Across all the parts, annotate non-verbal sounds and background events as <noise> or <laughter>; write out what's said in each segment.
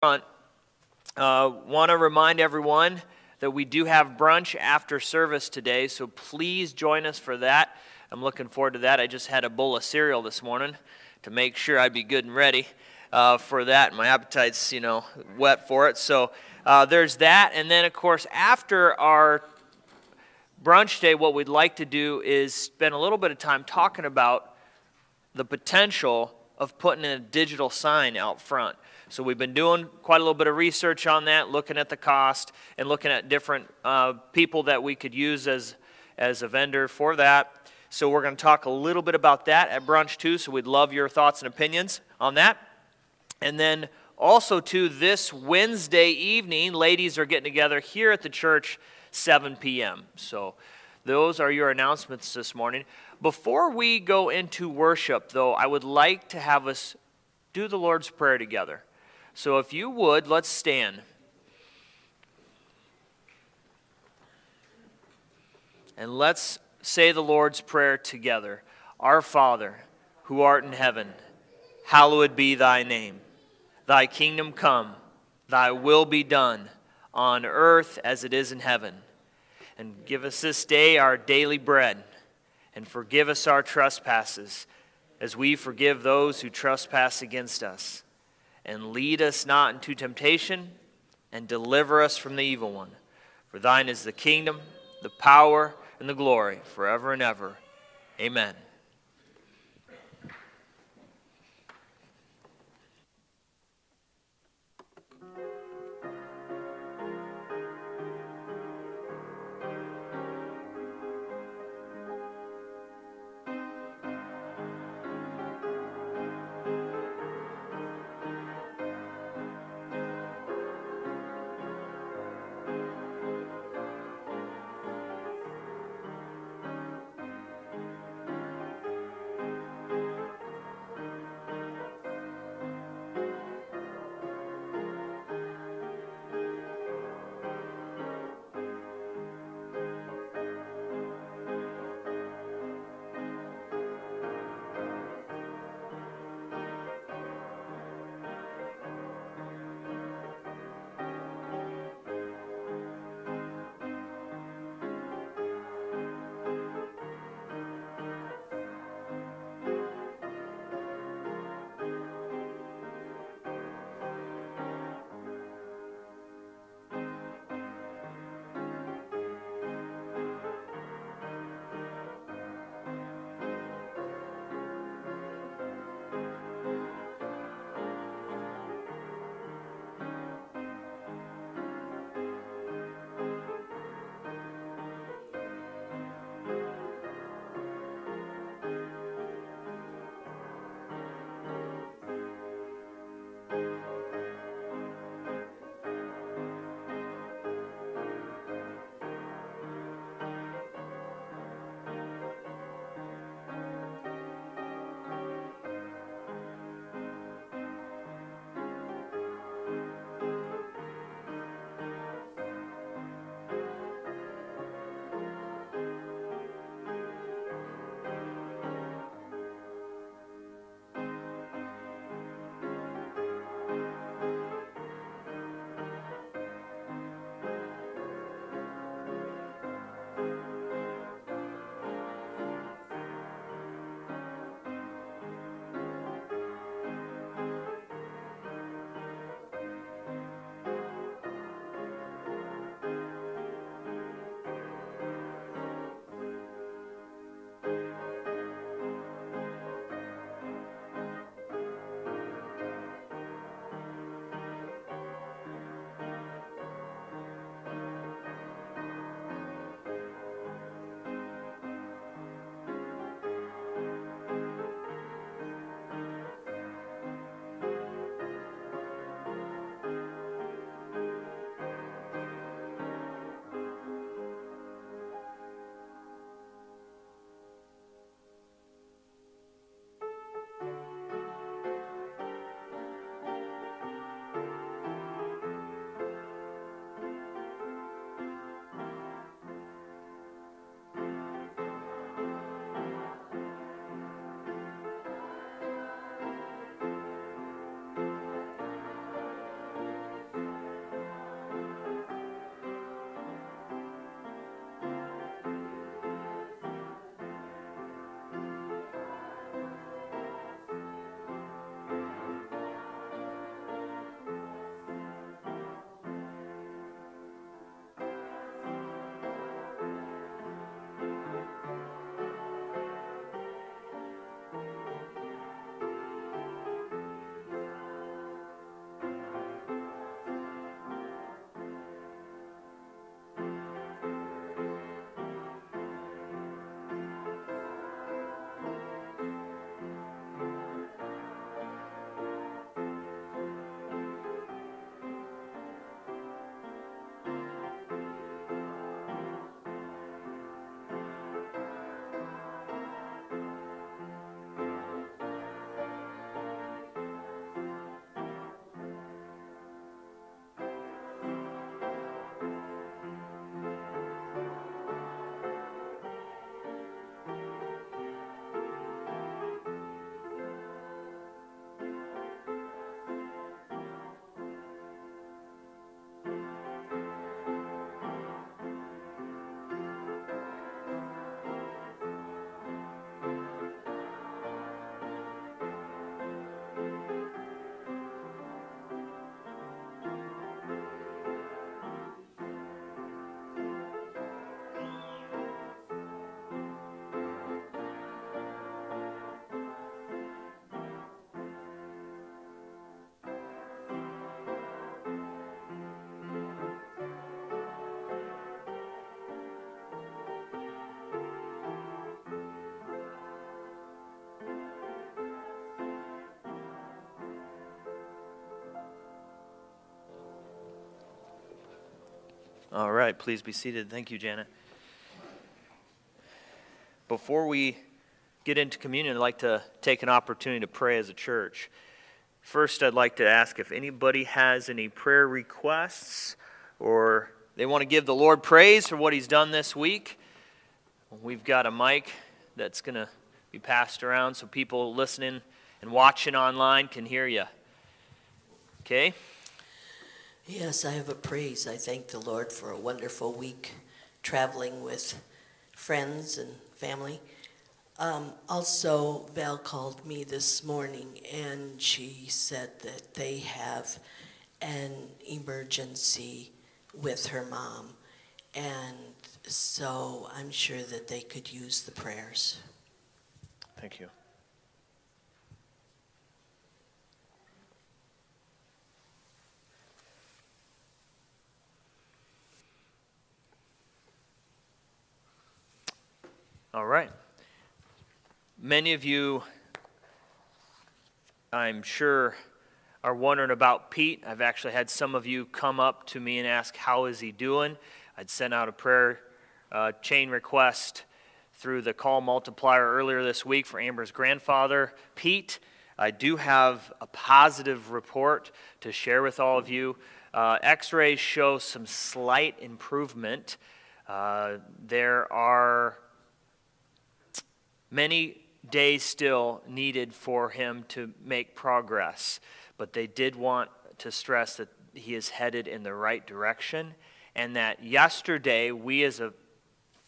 front. Uh, Want to remind everyone that we do have brunch after service today, so please join us for that. I'm looking forward to that. I just had a bowl of cereal this morning to make sure I'd be good and ready uh, for that. My appetite's, you know, whet for it. So uh, there's that. And then, of course, after our brunch day, what we'd like to do is spend a little bit of time talking about the potential of putting in a digital sign out front. So we've been doing quite a little bit of research on that, looking at the cost and looking at different uh, people that we could use as, as a vendor for that. So we're going to talk a little bit about that at brunch too. So we'd love your thoughts and opinions on that. And then also too, this Wednesday evening, ladies are getting together here at the church 7 p.m. So those are your announcements this morning. Before we go into worship, though, I would like to have us do the Lord's Prayer together. So if you would, let's stand. And let's say the Lord's Prayer together. Our Father, who art in heaven, hallowed be thy name. Thy kingdom come, thy will be done, on earth as it is in heaven. And give us this day our daily bread, and forgive us our trespasses, as we forgive those who trespass against us and lead us not into temptation, and deliver us from the evil one. For thine is the kingdom, the power, and the glory, forever and ever. Amen. All right, please be seated. Thank you, Janet. Before we get into communion, I'd like to take an opportunity to pray as a church. First, I'd like to ask if anybody has any prayer requests or they want to give the Lord praise for what He's done this week. We've got a mic that's going to be passed around so people listening and watching online can hear you. Okay? Yes, I have a praise. I thank the Lord for a wonderful week traveling with friends and family. Um, also, Val called me this morning and she said that they have an emergency with her mom. And so I'm sure that they could use the prayers. Thank you. All right. Many of you, I'm sure, are wondering about Pete. I've actually had some of you come up to me and ask, How is he doing? I'd sent out a prayer uh, chain request through the call multiplier earlier this week for Amber's grandfather, Pete. I do have a positive report to share with all of you. Uh, X rays show some slight improvement. Uh, there are Many days still needed for him to make progress, but they did want to stress that he is headed in the right direction and that yesterday we as a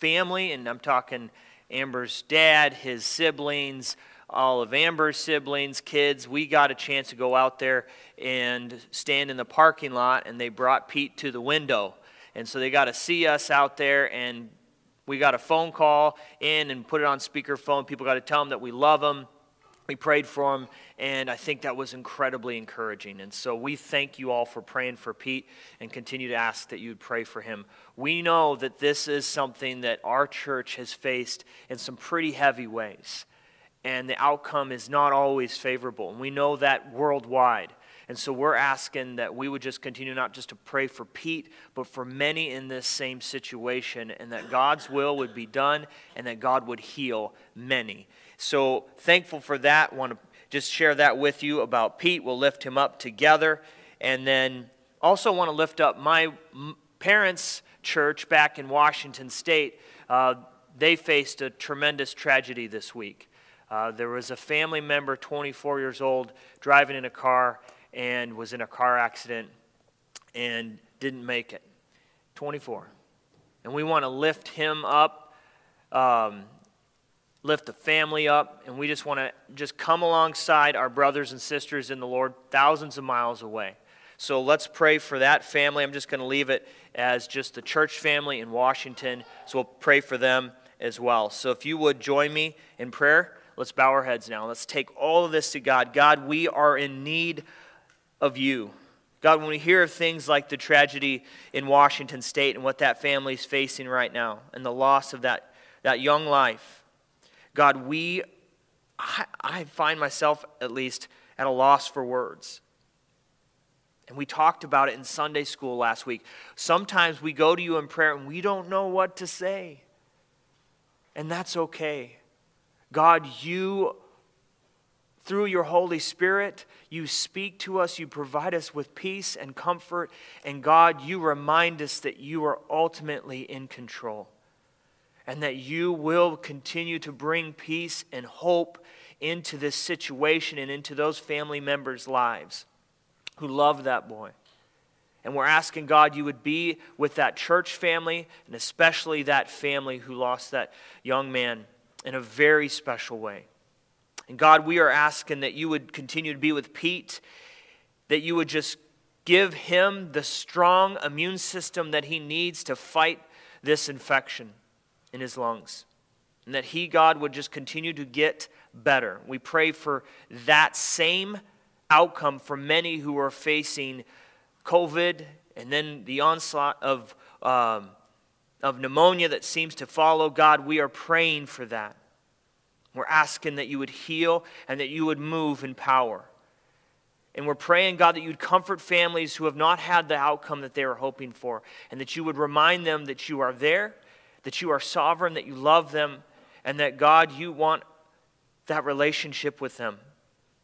family, and I'm talking Amber's dad, his siblings, all of Amber's siblings, kids, we got a chance to go out there and stand in the parking lot, and they brought Pete to the window. And so they got to see us out there and we got a phone call in and put it on speakerphone. People got to tell him that we love him. We prayed for him, and I think that was incredibly encouraging. And so we thank you all for praying for Pete and continue to ask that you would pray for him. We know that this is something that our church has faced in some pretty heavy ways, and the outcome is not always favorable. And we know that worldwide. And so we're asking that we would just continue not just to pray for Pete, but for many in this same situation, and that God's will would be done and that God would heal many. So thankful for that. Want to just share that with you about Pete. We'll lift him up together. And then also want to lift up my parents' church back in Washington State. Uh, they faced a tremendous tragedy this week. Uh, there was a family member, 24 years old, driving in a car and was in a car accident and didn't make it. 24. And we want to lift him up, um, lift the family up, and we just want to just come alongside our brothers and sisters in the Lord thousands of miles away. So let's pray for that family. I'm just going to leave it as just the church family in Washington. So we'll pray for them as well. So if you would join me in prayer, let's bow our heads now. Let's take all of this to God. God, we are in need of you. God, when we hear of things like the tragedy in Washington State and what that family is facing right now and the loss of that, that young life, God, we, I, I find myself at least at a loss for words. And we talked about it in Sunday school last week. Sometimes we go to you in prayer and we don't know what to say. And that's okay. God, you through your Holy Spirit, you speak to us, you provide us with peace and comfort, and God, you remind us that you are ultimately in control and that you will continue to bring peace and hope into this situation and into those family members' lives who love that boy. And we're asking God you would be with that church family and especially that family who lost that young man in a very special way. And God, we are asking that you would continue to be with Pete, that you would just give him the strong immune system that he needs to fight this infection in his lungs. And that he, God, would just continue to get better. We pray for that same outcome for many who are facing COVID and then the onslaught of, um, of pneumonia that seems to follow. God, we are praying for that. We're asking that you would heal and that you would move in power. And we're praying, God, that you'd comfort families who have not had the outcome that they were hoping for, and that you would remind them that you are there, that you are sovereign, that you love them, and that, God, you want that relationship with them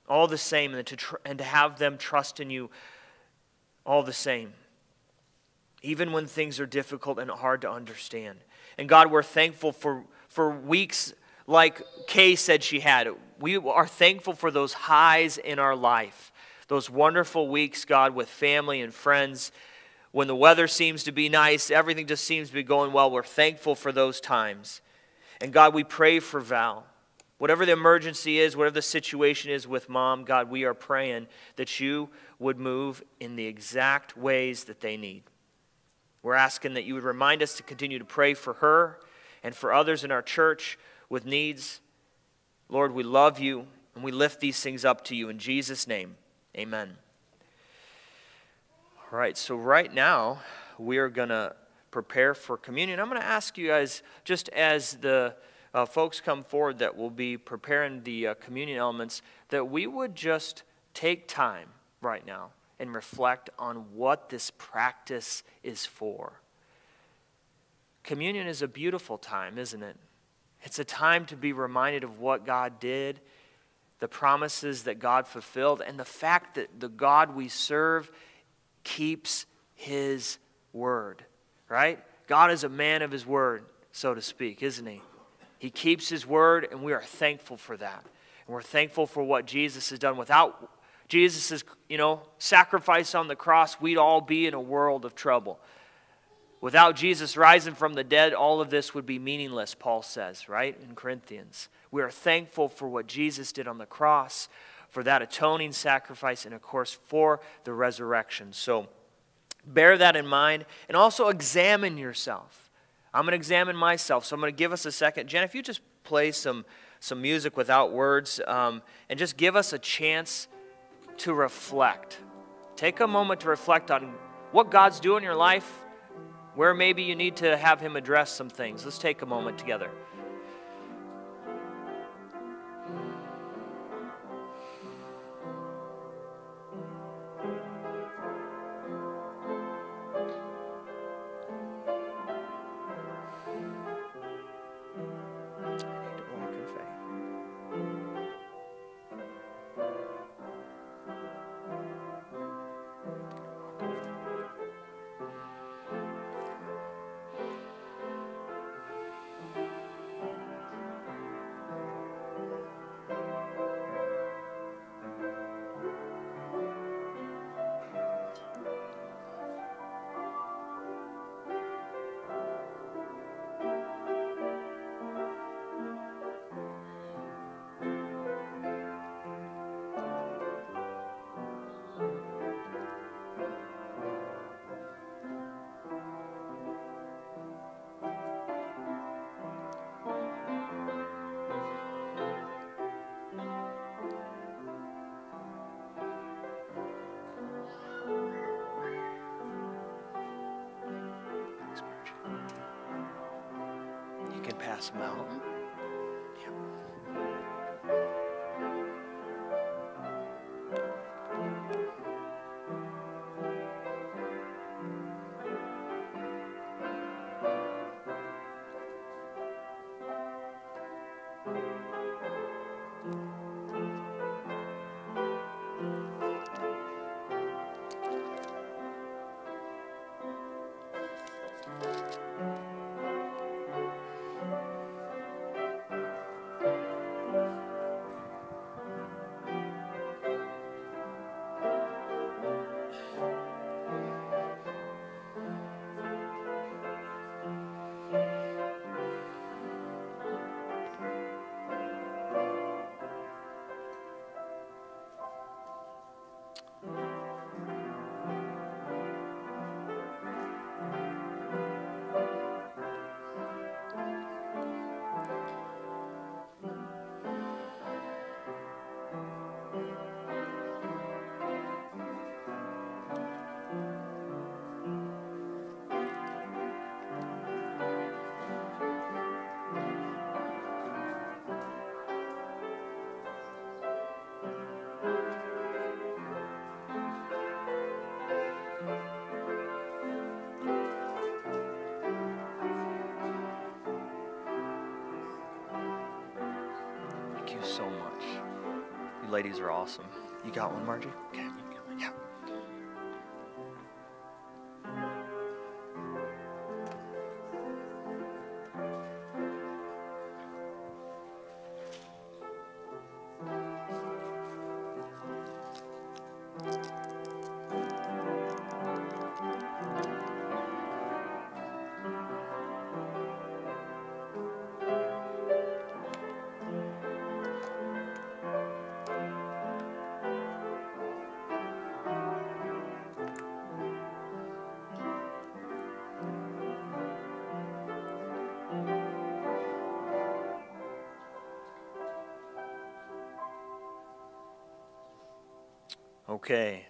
all the same, and to, tr- and to have them trust in you all the same, even when things are difficult and hard to understand. And God, we're thankful for, for weeks like Kay said she had. We are thankful for those highs in our life, those wonderful weeks, God, with family and friends. When the weather seems to be nice, everything just seems to be going well. We're thankful for those times. And God, we pray for Val. Whatever the emergency is, whatever the situation is with mom, God, we are praying that you would move in the exact ways that they need. We're asking that you would remind us to continue to pray for her and for others in our church with needs. Lord, we love you and we lift these things up to you in Jesus' name. Amen. All right, so right now we are going to prepare for communion. I'm going to ask you guys, just as the uh, folks come forward that will be preparing the uh, communion elements, that we would just take time right now and reflect on what this practice is for. Communion is a beautiful time, isn't it? It's a time to be reminded of what God did, the promises that God fulfilled, and the fact that the God we serve keeps his word, right? God is a man of his word, so to speak, isn't he? He keeps his word, and we are thankful for that. And we're thankful for what Jesus has done. Without Jesus' you know, sacrifice on the cross, we'd all be in a world of trouble. Without Jesus rising from the dead, all of this would be meaningless, Paul says, right? In Corinthians. We are thankful for what Jesus did on the cross, for that atoning sacrifice, and of course, for the resurrection. So bear that in mind and also examine yourself. I'm going to examine myself, so I'm going to give us a second. Jen, if you just play some, some music without words um, and just give us a chance to reflect. Take a moment to reflect on what God's doing in your life, where maybe you need to have Him address some things. Let's take a moment together. Ladies are awesome. You got one, Margie? Okay,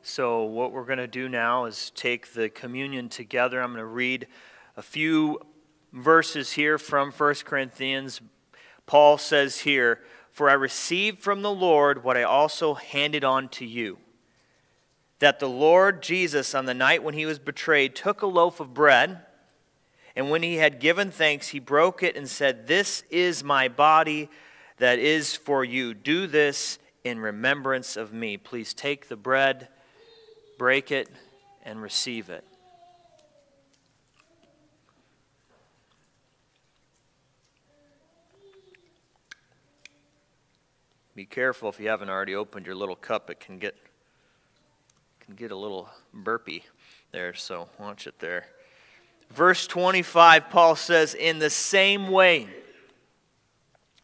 so what we're going to do now is take the communion together. I'm going to read a few verses here from 1 Corinthians. Paul says here, For I received from the Lord what I also handed on to you. That the Lord Jesus, on the night when he was betrayed, took a loaf of bread, and when he had given thanks, he broke it and said, This is my body that is for you. Do this in remembrance of me. Please take the bread, break it, and receive it. Be careful if you haven't already opened your little cup, it can get can get a little burpy there, so watch it there. Verse 25, Paul says, In the same way,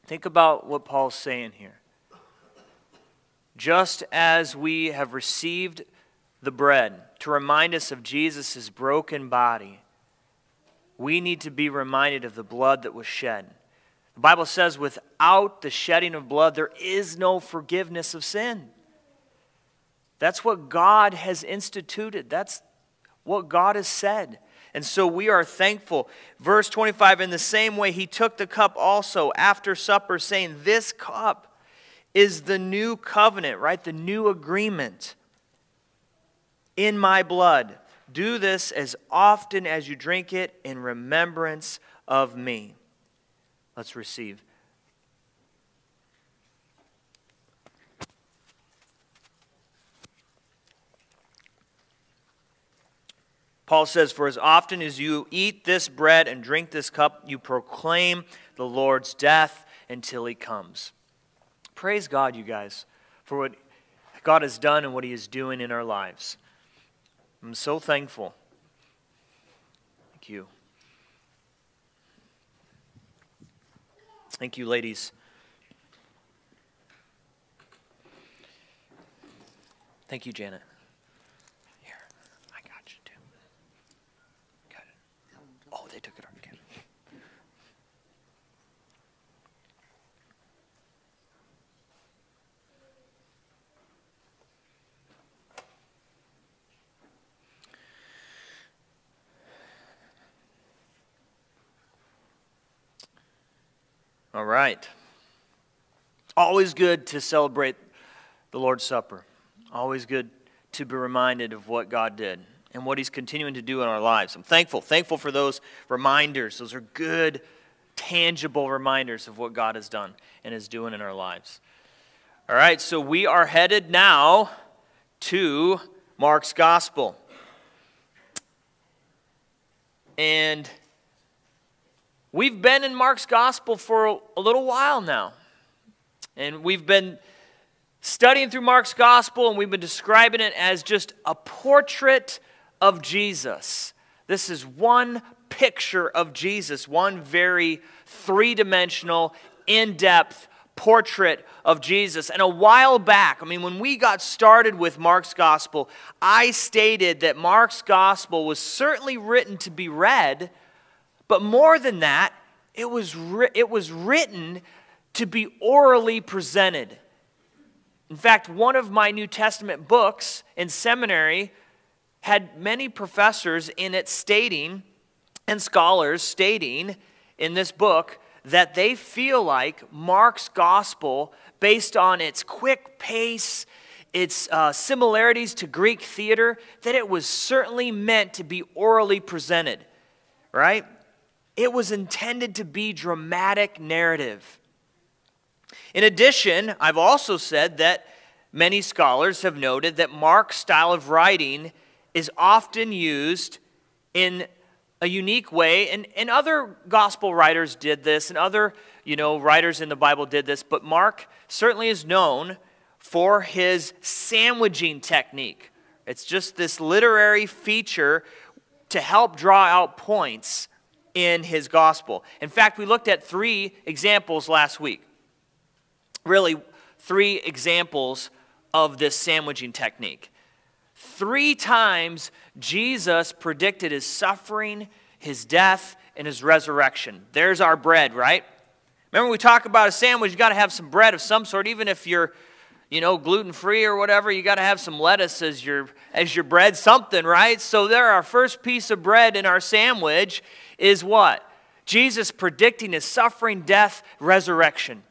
think about what Paul's saying here. Just as we have received the bread to remind us of Jesus' broken body, we need to be reminded of the blood that was shed. The Bible says, without the shedding of blood, there is no forgiveness of sin. That's what God has instituted. That's what God has said. And so we are thankful. Verse 25 In the same way, he took the cup also after supper, saying, This cup is the new covenant, right? The new agreement in my blood. Do this as often as you drink it in remembrance of me. Let's receive. Paul says, For as often as you eat this bread and drink this cup, you proclaim the Lord's death until he comes. Praise God, you guys, for what God has done and what He is doing in our lives. I'm so thankful. Thank you. Thank you, ladies. Thank you, Janet. Here, I got you too. Got it. Oh, they took it again. All right. Always good to celebrate the Lord's Supper. Always good to be reminded of what God did and what He's continuing to do in our lives. I'm thankful, thankful for those reminders. Those are good, tangible reminders of what God has done and is doing in our lives. All right, so we are headed now to Mark's Gospel. And We've been in Mark's gospel for a little while now. And we've been studying through Mark's gospel and we've been describing it as just a portrait of Jesus. This is one picture of Jesus, one very three dimensional, in depth portrait of Jesus. And a while back, I mean, when we got started with Mark's gospel, I stated that Mark's gospel was certainly written to be read but more than that, it was, it was written to be orally presented. In fact, one of my New Testament books in seminary had many professors in it stating, and scholars stating in this book, that they feel like Mark's gospel, based on its quick pace, its uh, similarities to Greek theater, that it was certainly meant to be orally presented, right? It was intended to be dramatic narrative. In addition, I've also said that many scholars have noted that Mark's style of writing is often used in a unique way, and, and other gospel writers did this, and other you know writers in the Bible did this, but Mark certainly is known for his sandwiching technique. It's just this literary feature to help draw out points in his gospel. In fact, we looked at three examples last week. Really, three examples of this sandwiching technique. Three times Jesus predicted his suffering, his death, and his resurrection. There's our bread, right? Remember, we talk about a sandwich, you got to have some bread of some sort, even if you're you know, gluten free or whatever, you got to have some lettuce as your as your bread, something, right? So there, our first piece of bread in our sandwich is what? Jesus predicting his suffering, death, resurrection.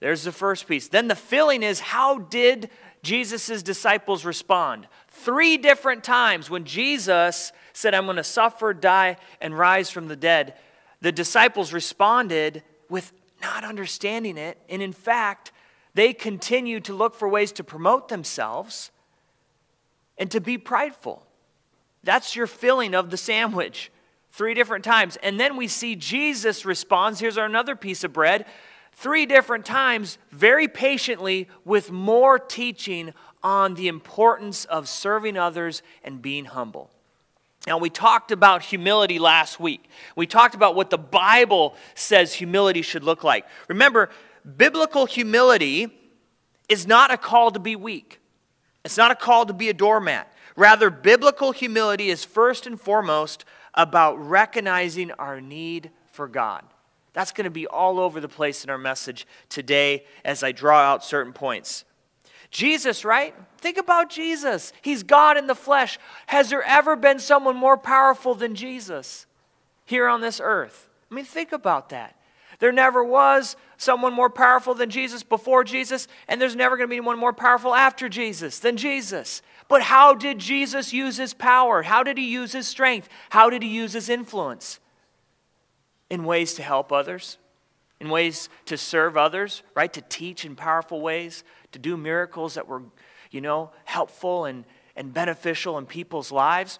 There's the first piece. Then the filling is how did Jesus' disciples respond? Three different times when Jesus said, I'm going to suffer, die, and rise from the dead, the disciples responded with not understanding it. And in fact, they continue to look for ways to promote themselves and to be prideful. That's your filling of the sandwich three different times. And then we see Jesus responds. Here's our another piece of bread. Three different times, very patiently, with more teaching on the importance of serving others and being humble. Now, we talked about humility last week. We talked about what the Bible says humility should look like. Remember, biblical humility is not a call to be weak, it's not a call to be a doormat. Rather, biblical humility is first and foremost about recognizing our need for God. That's going to be all over the place in our message today as I draw out certain points. Jesus, right? Think about Jesus. He's God in the flesh. Has there ever been someone more powerful than Jesus here on this earth? I mean, think about that. There never was someone more powerful than Jesus before Jesus, and there's never going to be anyone more powerful after Jesus than Jesus. But how did Jesus use his power? How did he use his strength? How did he use his influence? In ways to help others, in ways to serve others, right? To teach in powerful ways, to do miracles that were, you know, helpful and, and beneficial in people's lives.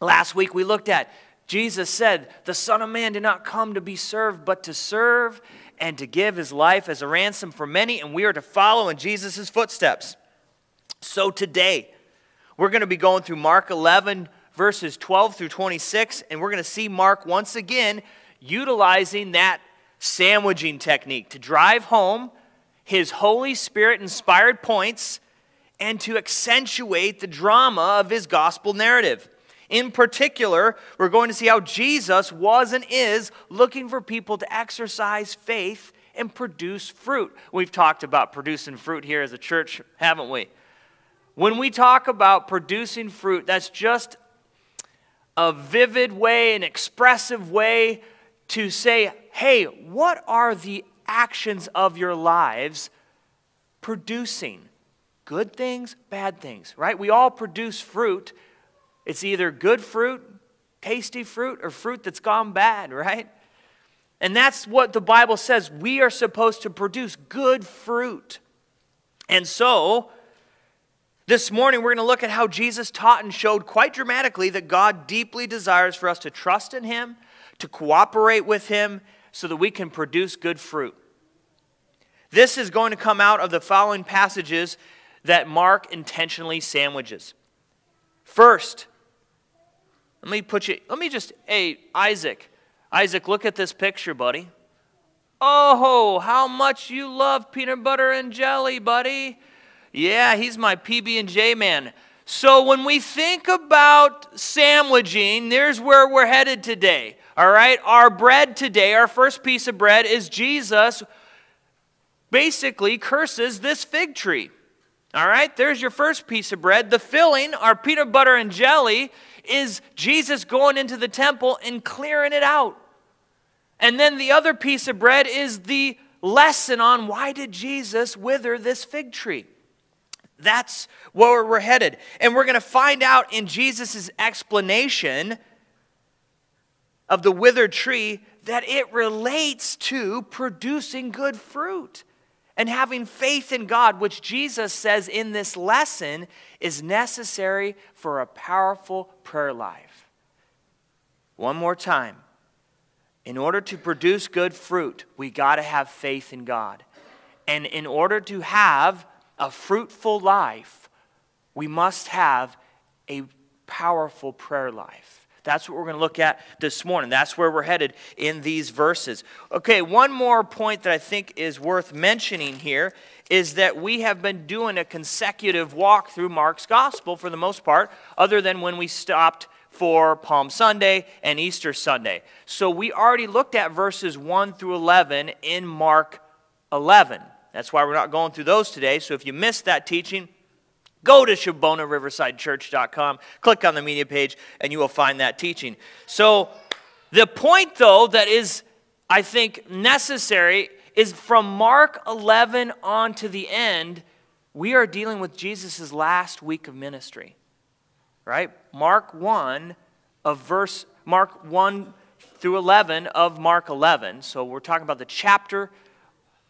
Last week we looked at Jesus said, The Son of Man did not come to be served, but to serve and to give his life as a ransom for many, and we are to follow in Jesus' footsteps. So today, we're going to be going through Mark 11, verses 12 through 26, and we're going to see Mark once again utilizing that sandwiching technique to drive home his Holy Spirit inspired points and to accentuate the drama of his gospel narrative. In particular, we're going to see how Jesus was and is looking for people to exercise faith and produce fruit. We've talked about producing fruit here as a church, haven't we? When we talk about producing fruit, that's just a vivid way, an expressive way to say, hey, what are the actions of your lives producing? Good things, bad things, right? We all produce fruit it's either good fruit, tasty fruit, or fruit that's gone bad, right? And that's what the Bible says. We are supposed to produce good fruit. And so, this morning we're going to look at how Jesus taught and showed quite dramatically that God deeply desires for us to trust in Him, to cooperate with Him, so that we can produce good fruit. This is going to come out of the following passages that Mark intentionally sandwiches. First, let me put you, let me just, hey, Isaac, Isaac, look at this picture, buddy. Oh, how much you love peanut butter and jelly, buddy. Yeah, he's my PB&J man. So when we think about sandwiching, there's where we're headed today. All right? Our bread today, our first piece of bread is Jesus basically curses this fig tree. All right? There's your first piece of bread. The filling, our peanut butter and jelly, is Jesus going into the temple and clearing it out. And then the other piece of bread is the lesson on why did Jesus wither this fig tree? That's where we're headed. And we're going to find out in Jesus' explanation of the withered tree that it relates to producing good fruit. and having faith in God, which Jesus says in this lesson is necessary for a powerful prayer life. One more time. In order to produce good fruit, we got to have faith in God. And in order to have a fruitful life, we must have a powerful prayer life. That's what we're going to look at this morning. That's where we're headed in these verses. Okay, one more point that I think is worth mentioning here is that we have been doing a consecutive walk through Mark's gospel for the most part, other than when we stopped for Palm Sunday and Easter Sunday. So we already looked at verses 1 through 11 in Mark 11. That's why we're not going through those today. So if you missed that teaching, go to ShabbonaRiversideChurch.com, click on the media page, and you will find that teaching. So the point, though, that is, I think, necessary is from Mark 11 on to the end, we are dealing with Jesus' last week of ministry. Right? Mark 1 of verse, Mark 1 through 11 of Mark 11. So we're talking about the chapter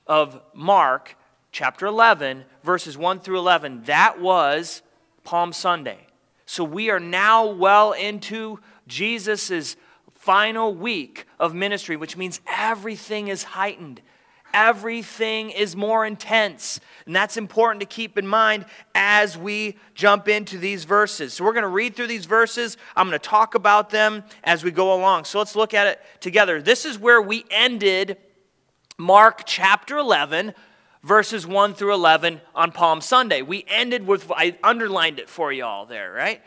of Mark, chapter 11, verses 1 through 11, that was Palm Sunday. So we are now well into Jesus' final week of ministry, which means everything is heightened. Everything is more intense. And that's important to keep in mind as we jump into these verses. So we're going to read through these verses. I'm going to talk about them as we go along. So let's look at it together. This is where we ended Mark chapter 11, verses 1 through 11 on Palm Sunday. We ended with, I underlined it for you all there, right?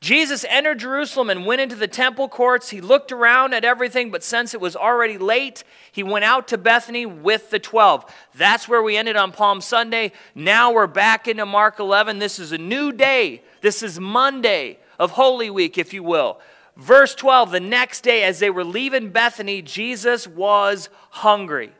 Jesus entered Jerusalem and went into the temple courts. He looked around at everything, but since it was already late, he went out to Bethany with the 12. That's where we ended on Palm Sunday. Now we're back into Mark 11. This is a new day. This is Monday of Holy Week, if you will. Verse 12 The next day, as they were leaving Bethany, Jesus was hungry.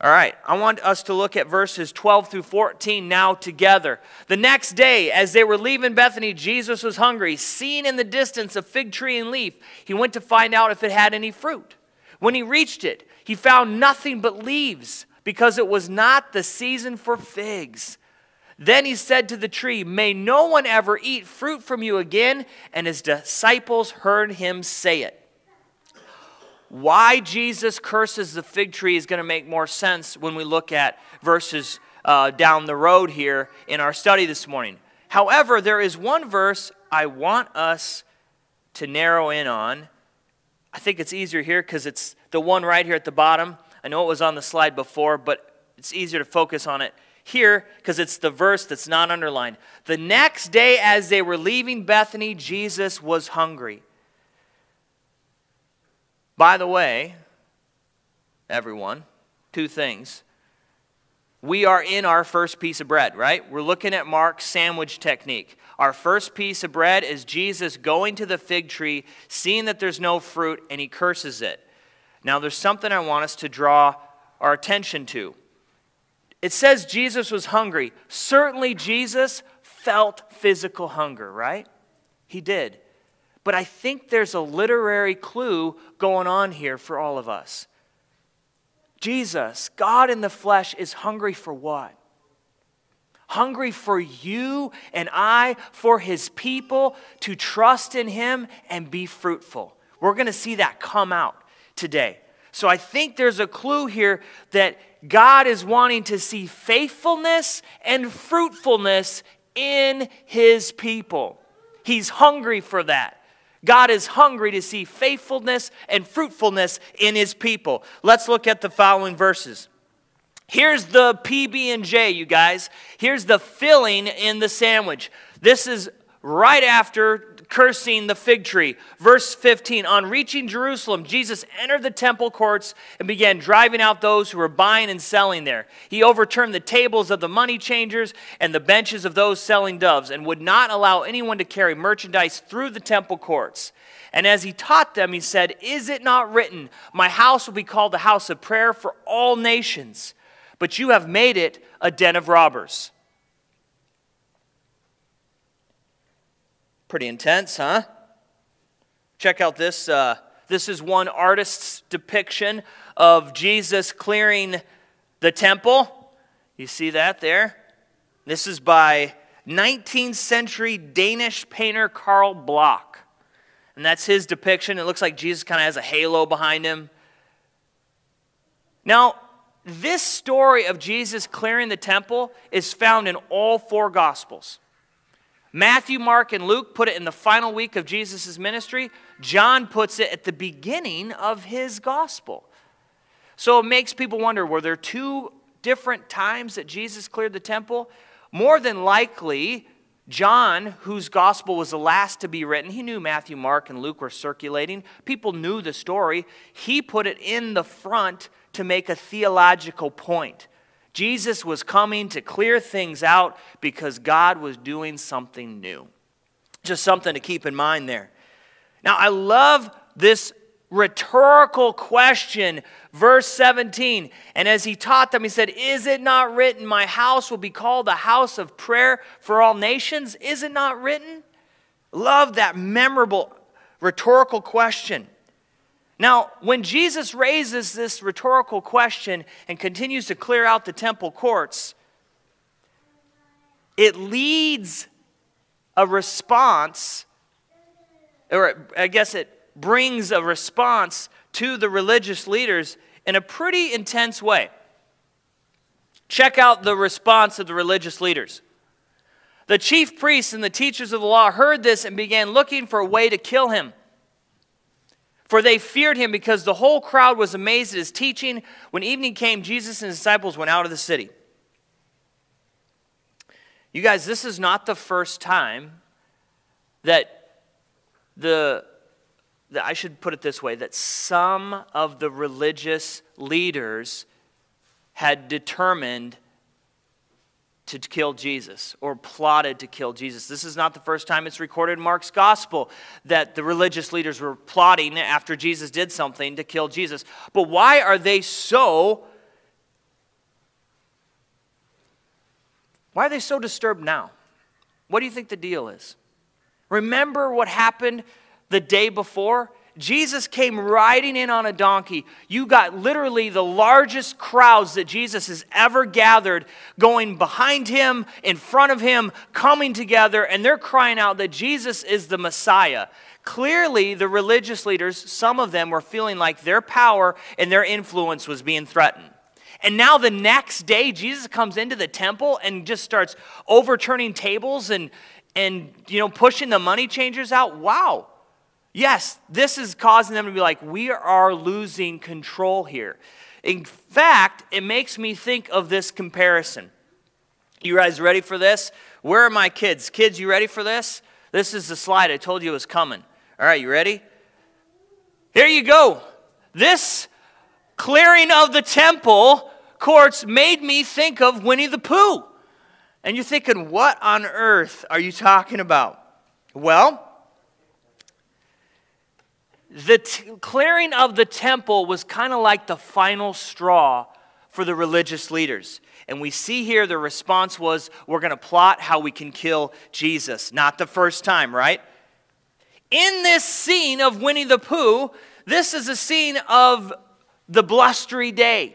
All right, I want us to look at verses 12 through 14 now together. The next day, as they were leaving Bethany, Jesus was hungry. Seeing in the distance a fig tree and leaf, he went to find out if it had any fruit. When he reached it, he found nothing but leaves, because it was not the season for figs. Then he said to the tree, May no one ever eat fruit from you again. And his disciples heard him say it. Why Jesus curses the fig tree is going to make more sense when we look at verses uh, down the road here in our study this morning. However, there is one verse I want us to narrow in on. I think it's easier here because it's the one right here at the bottom. I know it was on the slide before, but it's easier to focus on it here because it's the verse that's not underlined. The next day, as they were leaving Bethany, Jesus was hungry. By the way, everyone, two things. We are in our first piece of bread, right? We're looking at Mark's sandwich technique. Our first piece of bread is Jesus going to the fig tree, seeing that there's no fruit, and he curses it. Now, there's something I want us to draw our attention to. It says Jesus was hungry. Certainly, Jesus felt physical hunger, right? He did. But I think there's a literary clue going on here for all of us. Jesus, God in the flesh, is hungry for what? Hungry for you and I, for his people to trust in him and be fruitful. We're going to see that come out today. So I think there's a clue here that God is wanting to see faithfulness and fruitfulness in his people. He's hungry for that. God is hungry to see faithfulness and fruitfulness in his people. Let's look at the following verses. Here's the PB and J, you guys. Here's the filling in the sandwich. This is right after cursing the fig tree. Verse 15 On reaching Jerusalem, Jesus entered the temple courts and began driving out those who were buying and selling there. He overturned the tables of the money changers and the benches of those selling doves and would not allow anyone to carry merchandise through the temple courts. And as he taught them, he said, Is it not written, My house will be called the house of prayer for all nations? But you have made it a den of robbers. Pretty intense, huh? Check out this. Uh, this is one artist's depiction of Jesus clearing the temple. You see that there? This is by 19th century Danish painter Carl Bloch. And that's his depiction. It looks like Jesus kind of has a halo behind him. Now, this story of Jesus clearing the temple is found in all four Gospels. Matthew, Mark, and Luke put it in the final week of Jesus' ministry. John puts it at the beginning of his gospel. So it makes people wonder were there two different times that Jesus cleared the temple? More than likely, John, whose gospel was the last to be written, he knew Matthew, Mark, and Luke were circulating. People knew the story. He put it in the front to make a theological point. Jesus was coming to clear things out because God was doing something new. Just something to keep in mind there. Now, I love this rhetorical question, verse 17. And as he taught them, he said, Is it not written, My house will be called a house of prayer for all nations? Is it not written? Love that memorable rhetorical question. Now, when Jesus raises this rhetorical question and continues to clear out the temple courts, it leads a response, or I guess it brings a response to the religious leaders in a pretty intense way. Check out the response of the religious leaders. The chief priests and the teachers of the law heard this and began looking for a way to kill him. For they feared him because the whole crowd was amazed at his teaching. When evening came, Jesus and his disciples went out of the city. You guys, this is not the first time that the that I should put it this way that some of the religious leaders had determined to kill Jesus or plotted to kill Jesus. This is not the first time it's recorded in Mark's gospel that the religious leaders were plotting after Jesus did something to kill Jesus. But why are they so Why are they so disturbed now? What do you think the deal is? Remember what happened the day before, Jesus came riding in on a donkey. You got literally the largest crowds that Jesus has ever gathered going behind him, in front of him, coming together, and they're crying out that Jesus is the Messiah. Clearly, the religious leaders, some of them were feeling like their power and their influence was being threatened. And now the next day, Jesus comes into the temple and just starts overturning tables and, and you know, pushing the money changers out. Wow Yes, this is causing them to be like, we are losing control here. In fact, it makes me think of this comparison. You guys ready for this? Where are my kids? Kids, you ready for this? This is the slide I told you was coming. All right, you ready? Here you go. This clearing of the temple courts made me think of Winnie the Pooh. And you're thinking, what on earth are you talking about? Well, the t- clearing of the temple was kind of like the final straw for the religious leaders. And we see here the response was we're going to plot how we can kill Jesus. Not the first time, right? In this scene of Winnie the Pooh, this is a scene of the blustery day.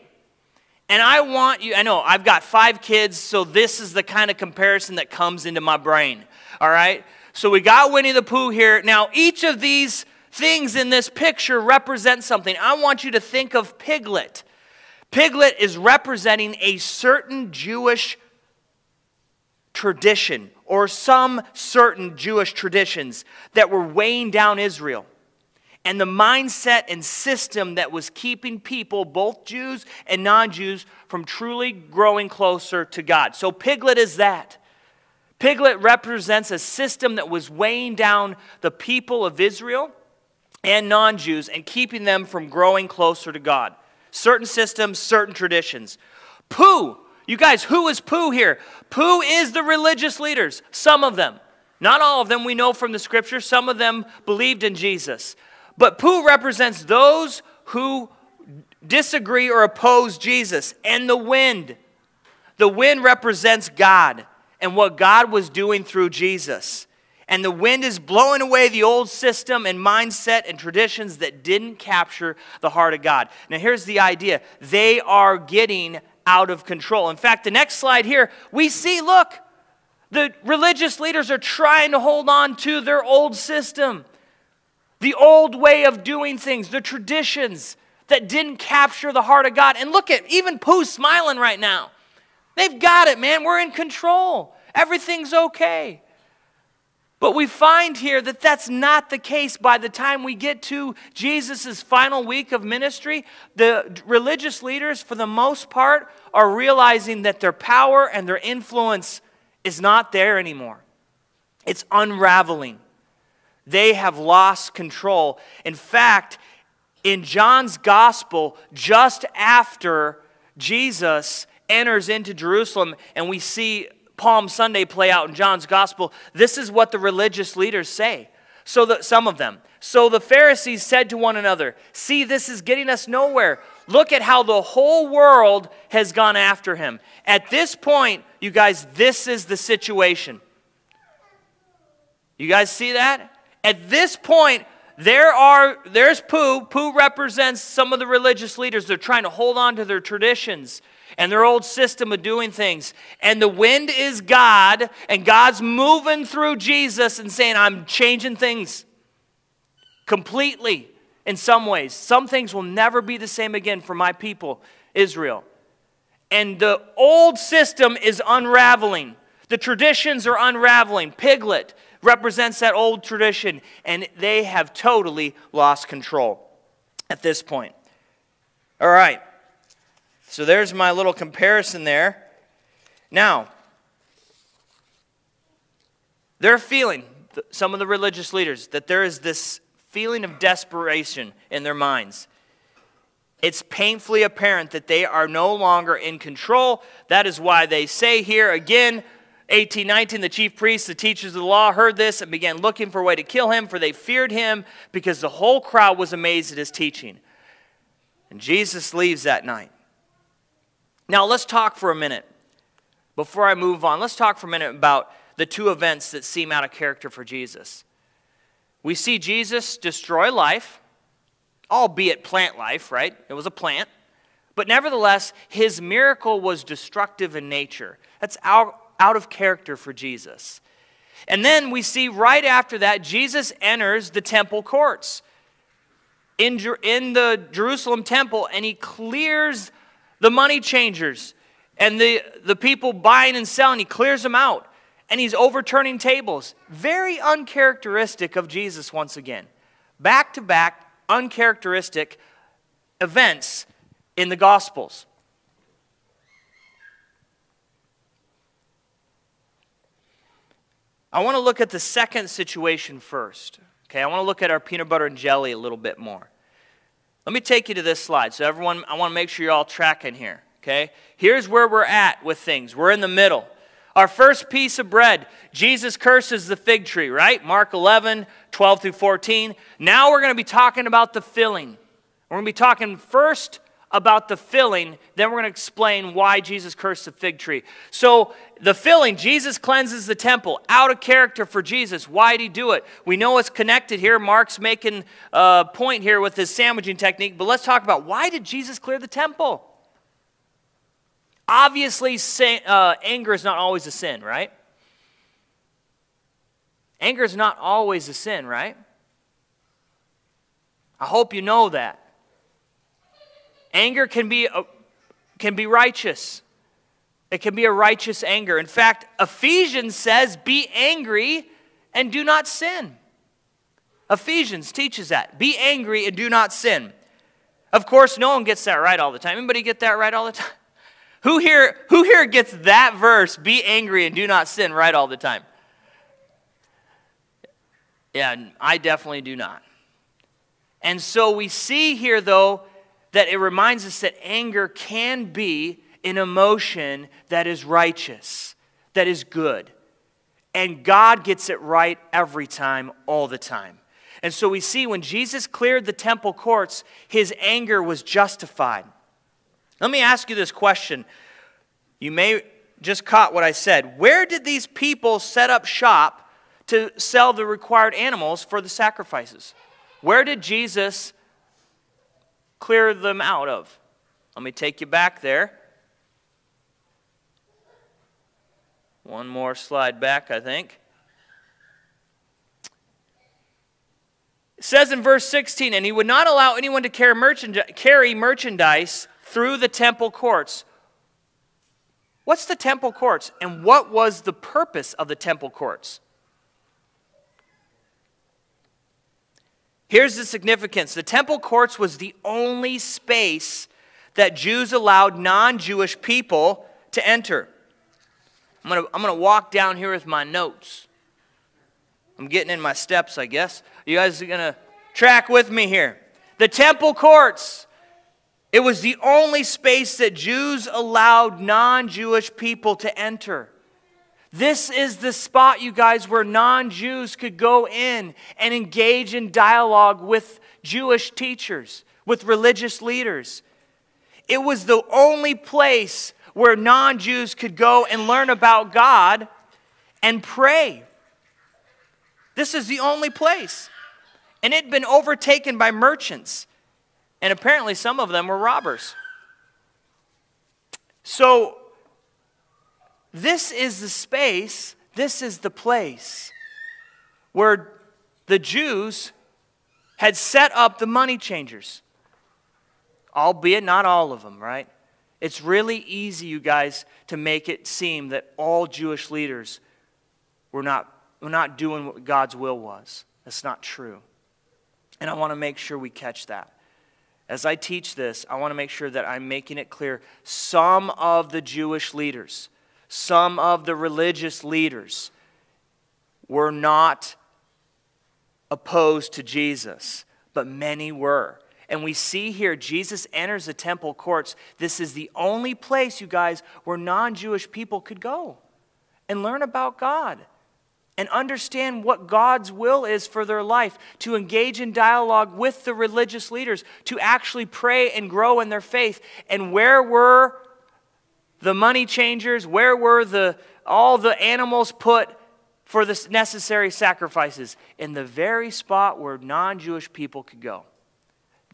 And I want you, I know I've got five kids, so this is the kind of comparison that comes into my brain. All right? So we got Winnie the Pooh here. Now, each of these things in this picture represent something. I want you to think of Piglet. Piglet is representing a certain Jewish tradition or some certain Jewish traditions that were weighing down Israel. And the mindset and system that was keeping people, both Jews and non Jews, from truly growing closer to God. So, Piglet is that. Piglet represents a system that was weighing down the people of Israel and non Jews and keeping them from growing closer to God. Certain systems, certain traditions. Pooh, you guys, who is Pooh here? Pooh is the religious leaders, some of them. Not all of them we know from the scripture, some of them believed in Jesus. But Pooh represents those who disagree or oppose Jesus. And the wind. The wind represents God and what God was doing through Jesus and the wind is blowing away the old system and mindset and traditions that didn't capture the heart of God. Now, here's the idea they are getting out of control. In fact, the next slide here, we see look, the religious leaders are trying to hold on to their old system, the old way of doing things, the traditions that didn't capture the heart of God. And look at even Pooh smiling right now. They've got it, man. We're in control. Everything's okay. But we find here that that's not the case by the time we get to Jesus' final week of ministry. The religious leaders, for the most part, are realizing that their power and their influence is not there anymore. It's unraveling. They have lost control. In fact, in John's gospel, just after Jesus enters into Jerusalem and we see Palm Sunday play out in John's gospel, this is what the religious leaders say. So that some of them. So the Pharisees said to one another, "See, this is getting us nowhere. Look at how the whole world has gone after him." At this point, you guys, this is the situation. You guys see that? At this point, there are there's Pooh. Pooh represents some of the religious leaders. They're trying to hold on to their traditions and their old system of doing things. And the wind is God, and God's moving through Jesus and saying, I'm changing things completely in some ways. Some things will never be the same again for my people, Israel. And the old system is unraveling. The traditions are unraveling. Piglet represents that old tradition, and they have totally lost control at this point. All right. So there's my little comparison there. Now, they're feeling, some of the religious leaders, that there is this feeling of desperation in their minds. It's painfully apparent that they are no longer in control. That is why they say here again, 1819, the chief priests, the teachers of the law heard this and began looking for a way to kill him, for they feared him because the whole crowd was amazed at his teaching. And Jesus leaves that night. Now, let's talk for a minute. Before I move on, let's talk for a minute about the two events that seem out of character for Jesus. We see Jesus destroy life, albeit plant life, right? It was a plant. But nevertheless, his miracle was destructive in nature. That's out, out of character for Jesus. And then we see right after that, Jesus enters the temple courts in, in the Jerusalem temple and he clears the money changers and the, the people buying and selling. He clears them out and he's overturning tables. Very uncharacteristic of Jesus once again. Back to back, uncharacteristic events in the Gospels. I want to look at the second situation first. Okay, I want to look at our peanut butter and jelly a little bit more. Let me take you to this slide. So, everyone, I want to make sure you're all tracking here. Okay? Here's where we're at with things. We're in the middle. Our first piece of bread, Jesus curses the fig tree, right? Mark 11, 12 through 14. Now we're going to be talking about the filling. We're going to be talking first about the filling, then we're going to explain why Jesus cursed the fig tree. So, the filling, Jesus cleanses the temple. Out of character for Jesus. Why did he do it? We know it's connected here. Mark's making a point here with his sandwiching technique, but let's talk about why did Jesus clear the temple? Obviously, uh, anger is not always a sin, right? Anger is not always a sin, right? I hope you know that. Anger can be, a, can be righteous. It can be a righteous anger. In fact, Ephesians says, Be angry and do not sin. Ephesians teaches that. Be angry and do not sin. Of course, no one gets that right all the time. Anybody get that right all the time? <laughs> Who here, who here gets that verse, be angry and do not sin, right all the time? Yeah, I definitely do not. And so we see here, though, that it reminds us that anger can be an emotion that is righteous, that is good. And God gets it right every time, all the time. And so we see when Jesus cleared the temple courts, his anger was justified. Let me ask you this question. You may just caught what I said. Where did these people set up shop to sell the required animals for the sacrifices? Where did Jesus clear them out of. Let me take you back there. One more slide back, I think. It says in verse 16, and he would not allow anyone to carry merchandise through the temple courts. What's the temple courts, and what was the purpose of the temple courts? Here's the significance the temple courts was the only space that Jews allowed non Jewish people to enter. I'm going to I'm to walk down here with my notes. I'm getting in my steps, I guess. You guys are going to track with me here. The temple courts. It was the only space that Jews allowed non Jewish people to enter. This is the spot, you guys, where non Jews could go in and engage in dialogue with Jewish teachers, with religious leaders. It was the only place where non Jews could go and learn about God and pray. This is the only place. And it had been overtaken by merchants. And apparently, some of them were robbers. So, this is the space, this is the place where the Jews had set up the money changers. Albeit not all of them, right? It's really easy, you guys, to make it seem that all Jewish leaders were not, were not doing what God's will was. That's not true. And I want to make sure we catch that. As I teach this, I want to make sure that I'm making it clear some of the Jewish leaders some of the religious leaders were not opposed to Jesus, but many were. And we see here, Jesus enters the temple courts. This is the only place, you guys, where non Jewish people could go and learn about God and understand what God's will is for their life, to engage in dialogue with the religious leaders, to actually pray and grow in their faith. And where were the money changers? Where were the, all the animals put for the necessary sacrifices? In the very spot where non Jewish people could go.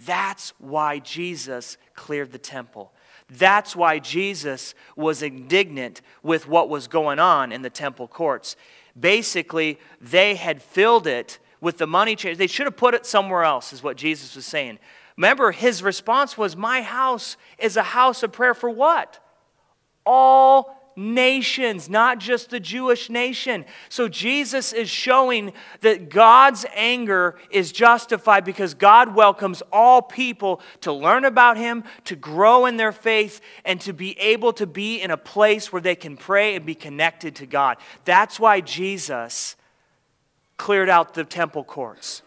That's why Jesus cleared the temple. That's why Jesus was indignant with what was going on in the temple courts. Basically, they had filled it with the money changers. They should have put it somewhere else, is what Jesus was saying. Remember, his response was, My house is a house of prayer for what? All nations, not just the Jewish nation. So Jesus is showing that God's anger is justified because God welcomes all people to learn about Him, to grow in their faith, and to be able to be in a place where they can pray and be connected to God. That's why Jesus cleared out the temple courts.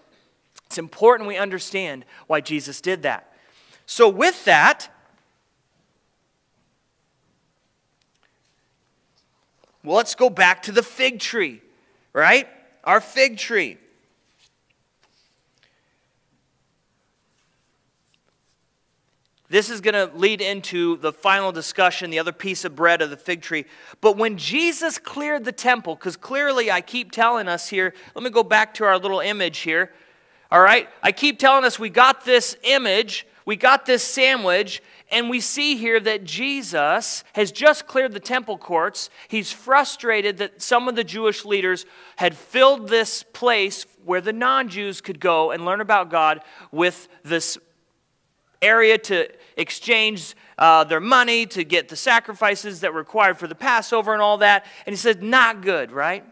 It's important we understand why Jesus did that. So, with that, Well, let's go back to the fig tree, right? Our fig tree. This is going to lead into the final discussion, the other piece of bread of the fig tree. But when Jesus cleared the temple, because clearly I keep telling us here, let me go back to our little image here. All right? I keep telling us we got this image, we got this sandwich, and we see here that Jesus has just cleared the temple courts. He's frustrated that some of the Jewish leaders had filled this place where the non Jews could go and learn about God with this area to exchange uh, their money, to get the sacrifices that were required for the Passover and all that. And he said, not good, right?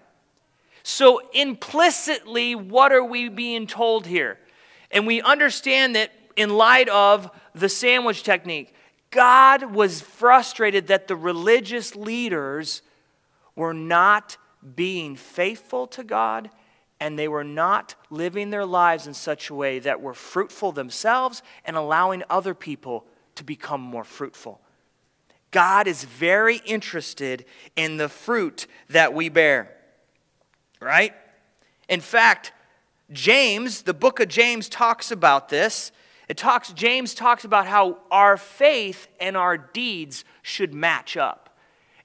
So, implicitly, what are we being told here? And we understand that in light of the sandwich technique. God was frustrated that the religious leaders were not being faithful to God and they were not living their lives in such a way that were fruitful themselves and allowing other people to become more fruitful. God is very interested in the fruit that we bear, right? In fact, James, the book of James talks about this it talks, James talks about how our faith and our deeds should match up.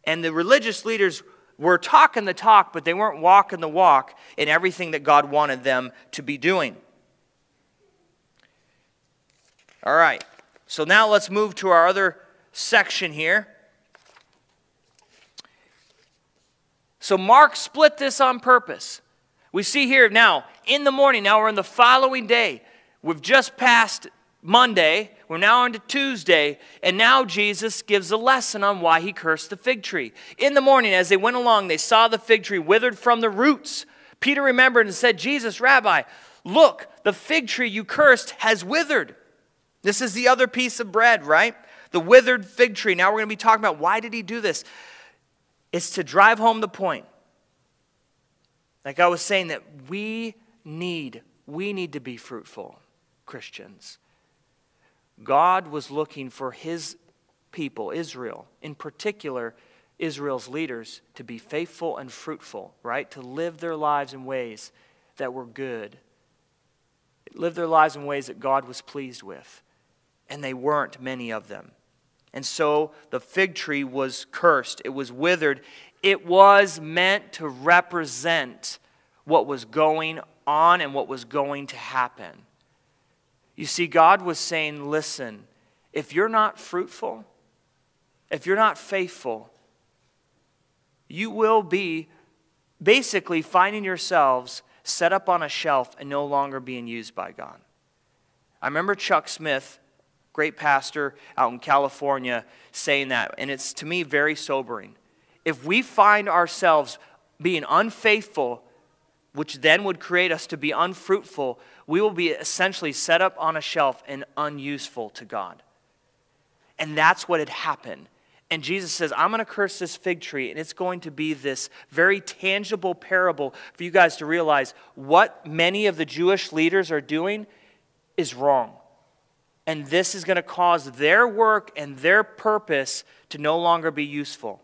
And the religious leaders were talking the talk, but they weren't walking the walk in everything that God wanted them to be doing. All right, so now let's move to our other section here. So Mark split this on purpose. We see here now, in the morning, now we're in the following day. We've just passed Monday, we're now into Tuesday, and now Jesus gives a lesson on why he cursed the fig tree. In the morning, as they went along, they saw the fig tree withered from the roots. Peter remembered and said, Jesus, Rabbi, look, the fig tree you cursed has withered. This is the other piece of bread, right? The withered fig tree. Now we're going to be talking about why did he do this? It's to drive home the point. Like I was saying, that we need, we need to be fruitful Christians. God was looking for his people, Israel, in particular, Israel's leaders, to be faithful and fruitful, right? To live their lives in ways that were good, live their lives in ways that God was pleased with. And they weren't, many of them. And so the fig tree was cursed, it was withered. It was meant to represent what was going on and what was going to happen. You see, God was saying, listen, if you're not fruitful, if you're not faithful, you will be basically finding yourselves set up on a shelf and no longer being used by God. I remember Chuck Smith, great pastor out in California, saying that, and it's to me very sobering. If we find ourselves being unfaithful, which then would create us to be unfruitful, we will be essentially set up on a shelf and unuseful to God. And that's what had happened. And Jesus says, I'm going to curse this fig tree, and it's going to be this very tangible parable for you guys to realize what many of the Jewish leaders are doing is wrong. And this is going to cause their work and their purpose to no longer be useful.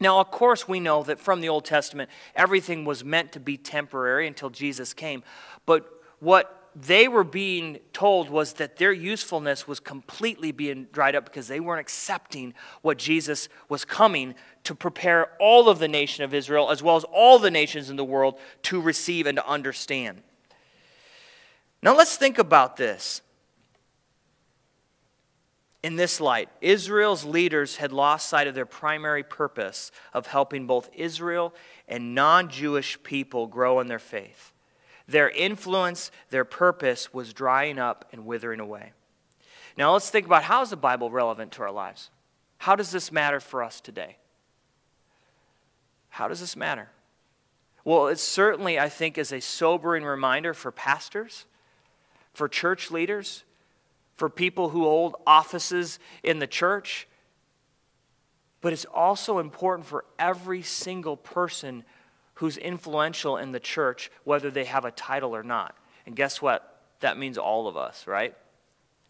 Now, of course, we know that from the Old Testament, everything was meant to be temporary until Jesus came. But what they were being told was that their usefulness was completely being dried up because they weren't accepting what Jesus was coming to prepare all of the nation of Israel, as well as all the nations in the world, to receive and to understand. Now, let's think about this. In this light, Israel's leaders had lost sight of their primary purpose of helping both Israel and non Jewish people grow in their faith. Their influence, their purpose was drying up and withering away. Now let's think about how is the Bible relevant to our lives? How does this matter for us today? How does this matter? Well, it certainly, I think, is a sobering reminder for pastors, for church leaders, for people who hold offices in the church. But it's also important for every single person who's influential in the church, whether they have a title or not. And guess what? That means all of us, right?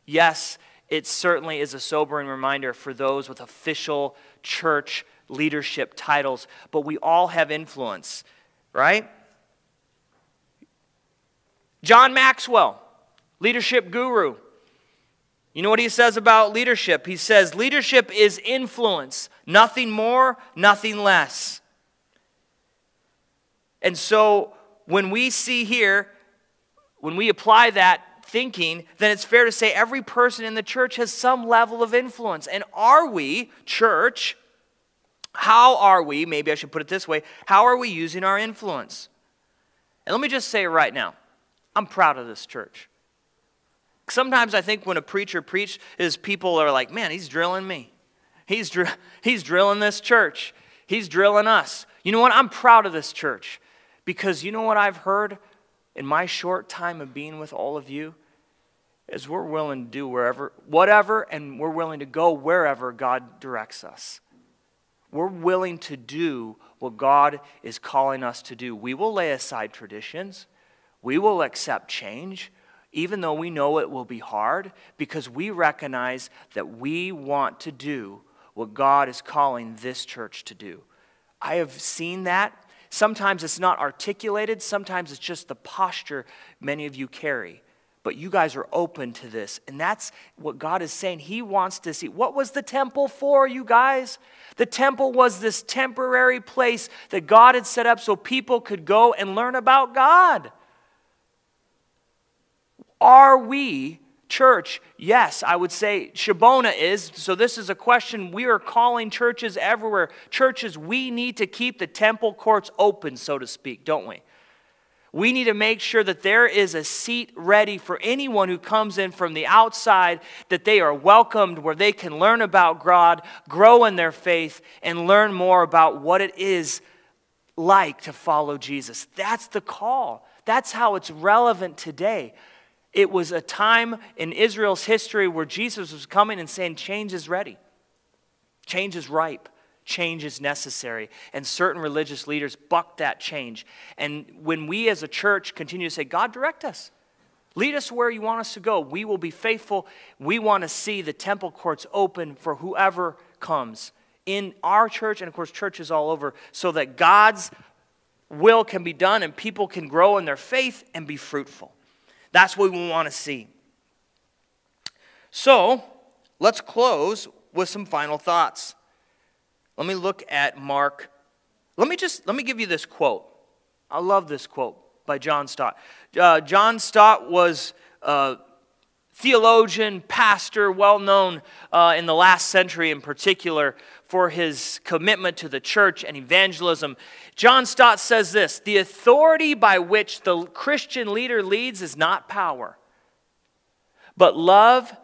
Yes, it certainly is a sobering reminder for those with official church leadership titles, but we all have influence, right? John Maxwell, leadership guru. You know what he says about leadership? He says, Leadership is influence, nothing more, nothing less. And so when we see here, when we apply that thinking, then it's fair to say every person in the church has some level of influence. And are we, church, how are we, maybe I should put it this way, how are we using our influence? And let me just say right now, I'm proud of this church. Sometimes I think when a preacher preaches, people are like, man, he's drilling me. He's, dr- <laughs> he's drilling this church. He's drilling us. You know what? I'm proud of this church. Because you know what I've heard in my short time of being with all of you? Is we're willing to do wherever, whatever, and we're willing to go wherever God directs us. We're willing to do what God is calling us to do. We will lay aside traditions. We will accept change, even though we know it will be hard, because we recognize that we want to do what God is calling this church to do. I have seen that Sometimes it's not articulated, sometimes it's just the posture many of you carry. But you guys are open to this. And that's what God is saying. He wants to see. What was the temple for, you guys? The temple was this temporary place that God had set up so people could go and learn about God. Are we church? Yes, I would say Shabbona is. So, this is a question we are calling churches everywhere. Churches, we need to keep the temple courts open, so to speak, don't we? We need to make sure that there is a seat ready for anyone who comes in from the outside, that they are welcomed, where they can learn about God, grow in their faith, and learn more about what it is like to follow Jesus. That's the call. That's how it's relevant today. It was a time in Israel's history where Jesus was coming and saying, Change is ready, change is ripe change is necessary. And certain religious leaders bucked that change. And when we as a church continue to say, God, direct us, lead us where you want us to go, we will be faithful. We want to see the temple courts open for whoever comes in our church and, of course, churches all over so that God's will can be done and people can grow in their faith and be fruitful. That's what we want to see. So, let's close with some final thoughts. Let me look at Mark. Let me just let me give you this quote. I love this quote by John Stott. Uh, John Stott was a theologian, pastor, well known uh, in the last century in particular for his commitment to the church and evangelism. John Stott says this The authority by which the Christian leader leads is not power, but love,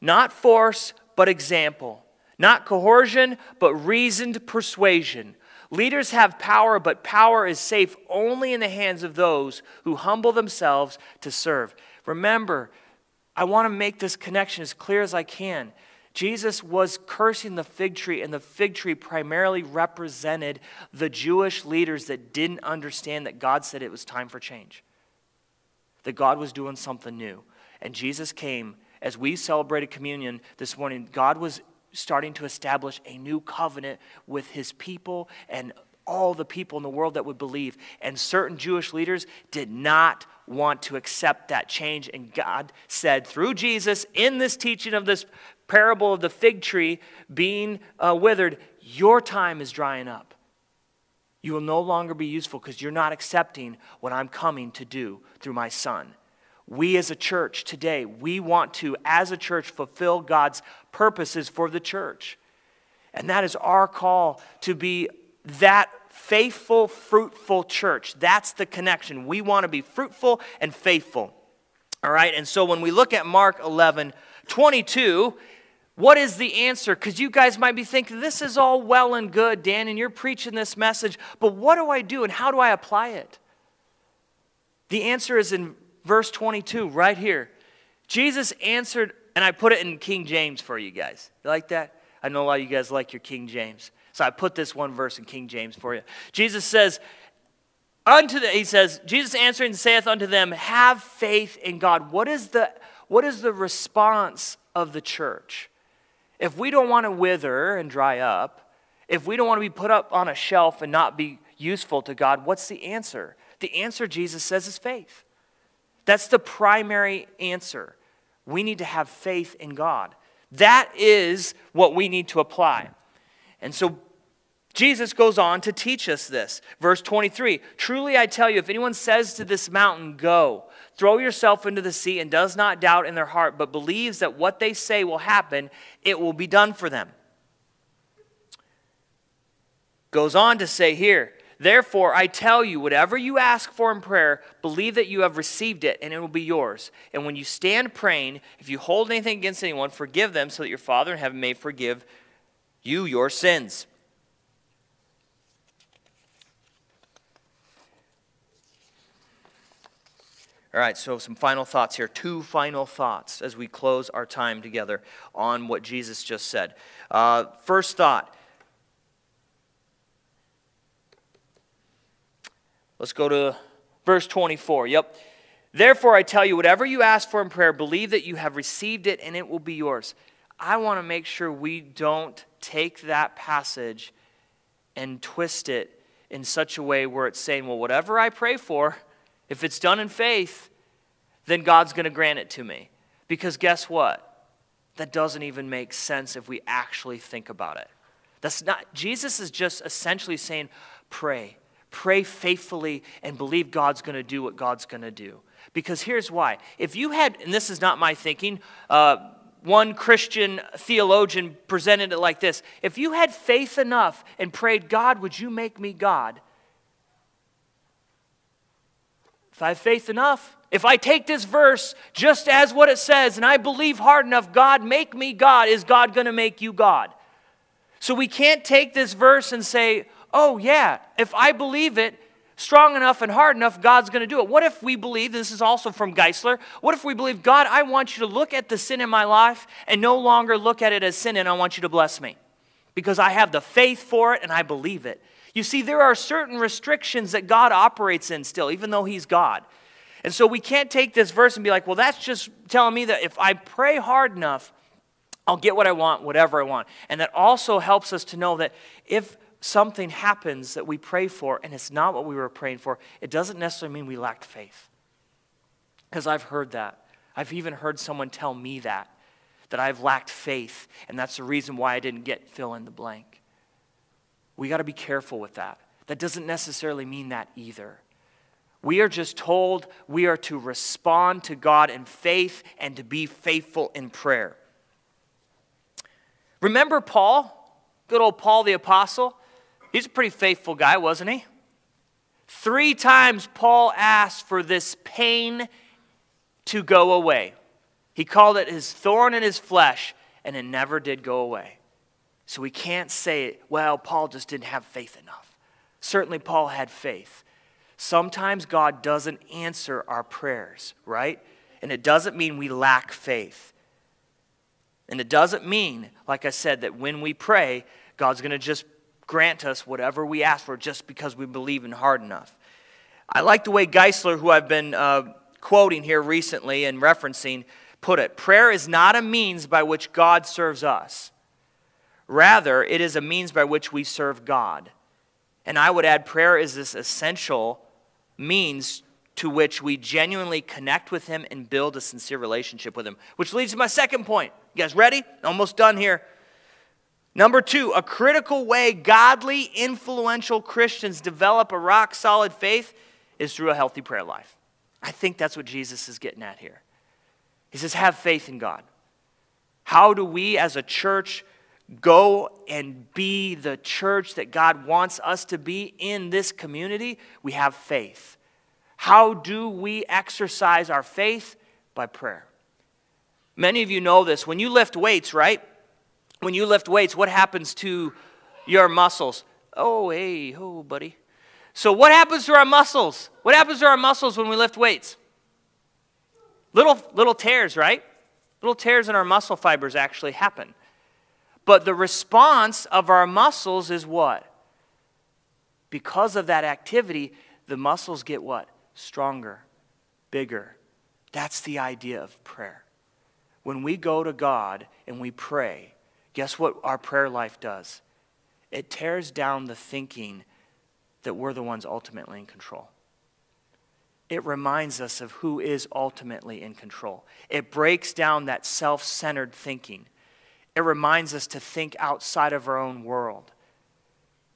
not force, but example. Not coercion, but reasoned persuasion. Leaders have power, but power is safe only in the hands of those who humble themselves to serve. Remember, I want to make this connection as clear as I can. Jesus was cursing the fig tree, and the fig tree primarily represented the Jewish leaders that didn't understand that God said it was time for change, that God was doing something new. And Jesus came, as we celebrated communion this morning, God was starting to establish a new covenant with his people and all the people in the world that would believe. And certain Jewish leaders did not want to accept that change. And God said through Jesus in this teaching of this parable of the fig tree being uh, withered, your time is drying up. You will no longer be useful because you're not accepting what I'm coming to do through my son. We as a church today, we want to, as a church, fulfill God's purposes for the church. And that is our call to be that faithful, fruitful church. That's the connection. We want to be fruitful and faithful. All right, and so when we look at Mark 11 22, what is the answer? Because you guys might be thinking, this is all well and good, Dan, and you're preaching this message, but what do I do and how do I apply it? The answer is in verse 22, right here. Jesus answered, and I put it in King James for you guys. You like that? I know a lot of you guys like your King James. So I put this one verse in King James for you. Jesus says, unto the, he says, Jesus answering saith unto them, have faith in God. What is the, what is the response of the church? If we don't want to wither and dry up, if we don't want to be put up on a shelf and not be useful to God, what's the answer? The answer, Jesus says, is faith. That's the primary answer. We need to have faith in God. That is what we need to apply. And so Jesus goes on to teach us this. Verse 23 Truly I tell you, if anyone says to this mountain, Go, throw yourself into the sea, and does not doubt in their heart, but believes that what they say will happen, it will be done for them. Goes on to say here, Therefore, I tell you, whatever you ask for in prayer, believe that you have received it, and it will be yours. And when you stand praying, if you hold anything against anyone, forgive them, so that your Father in heaven may forgive you your sins. All right, so some final thoughts here. Two final thoughts as we close our time together on what Jesus just said. Uh, first thought. Let's go to verse 24. Yep. Therefore, I tell you, whatever you ask for in prayer, believe that you have received it and it will be yours. I want to make sure we don't take that passage and twist it in such a way where it's saying, well, whatever I pray for, if it's done in faith, then God's going to grant it to me. Because guess what? That doesn't even make sense if we actually think about it. That's not Jesus is just essentially saying, pray. Pray faithfully and believe God's going to do what God's going to do. Because here's why. If you had, and this is not my thinking, uh, one Christian theologian presented it like this If you had faith enough and prayed, God, would you make me God? If I have faith enough, if I take this verse just as what it says and I believe hard enough, God, make me God, is God going to make you God? So we can't take this verse and say, oh, yeah, if I believe it, strong enough and hard enough, God's going to do it. What if we believe, this is also from Geisler, what if we believe, God, I want you to look at the sin in my life and no longer look at it as sin and I want you to bless me because I have the faith for it and I believe it. You see, there are certain restrictions that God operates in still, even though He's God. And so we can't take this verse and be like, well, that's just telling me that if I pray hard enough, I'll get what I want, whatever I want. And that also helps us to know that if something happens that we pray for and it's not what we were praying for, it doesn't necessarily mean we lacked faith. Because I've heard that. I've even heard someone tell me that, that I've lacked faith, and that's the reason why I didn't get fill in the blank. We got to be careful with that. That doesn't necessarily mean that either. We are just told we are to respond to God in faith and to be faithful in prayer. Remember Paul? Good old Paul the Apostle? He's a pretty faithful guy, wasn't he? Three times Paul asked for this pain to go away. He called it his thorn in his flesh, and it never did go away. So we can't say, well, Paul just didn't have faith enough. Certainly, Paul had faith. Sometimes God doesn't answer our prayers, right? And it doesn't mean we lack faith. And it doesn't mean, like I said, that when we pray, God's going to just grant us whatever we ask for just because we believe in hard enough. I like the way Geisler, who I've been uh, quoting here recently and referencing, put it prayer is not a means by which God serves us. Rather, it is a means by which we serve God. And I would add, prayer is this essential means to which we genuinely connect with Him and build a sincere relationship with Him. Which leads to my second point. You guys ready? Almost done here. Number two, a critical way godly, influential Christians develop a rock solid faith is through a healthy prayer life. I think that's what Jesus is getting at here. He says, have faith in God. How do we as a church go and be the church that God wants us to be in this community? We have faith. How do we exercise our faith? By prayer. Many of you know this. When you lift weights, right? When you lift weights, what happens to your muscles? Oh, hey, oh, buddy. So, what happens to our muscles? What happens to our muscles when we lift weights? Little, little tears, right? Little tears in our muscle fibers actually happen. But the response of our muscles is what? Because of that activity, the muscles get what? stronger, bigger. That's the idea of prayer. When we go to God and we pray, guess what our prayer life does? It tears down the thinking that we're the ones ultimately in control. It reminds us of who is ultimately in control. It breaks down that self centered thinking. It reminds us to think outside of our own world.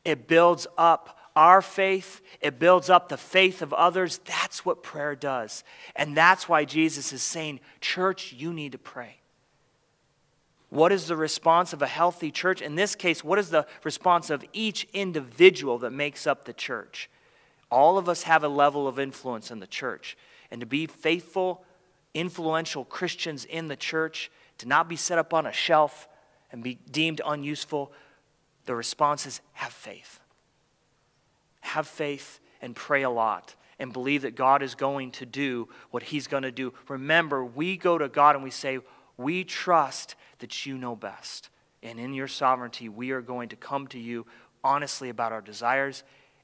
It builds up our faith, it builds up the faith of others. That's what prayer does. And that's why Jesus is saying, Church, you need to pray. What is the response of a healthy church? In this case, what is the response of each individual that makes up the church? All of us have a level of influence in the church. And to be faithful, influential Christians in the church, to not be set up on a shelf and be deemed unuseful, the response is have faith have faith and pray a lot and believe that God is going to do what He's going to do. Remember, we go to God and we say, We trust that you know best. And in your sovereignty, we are going to come to you honestly about our desires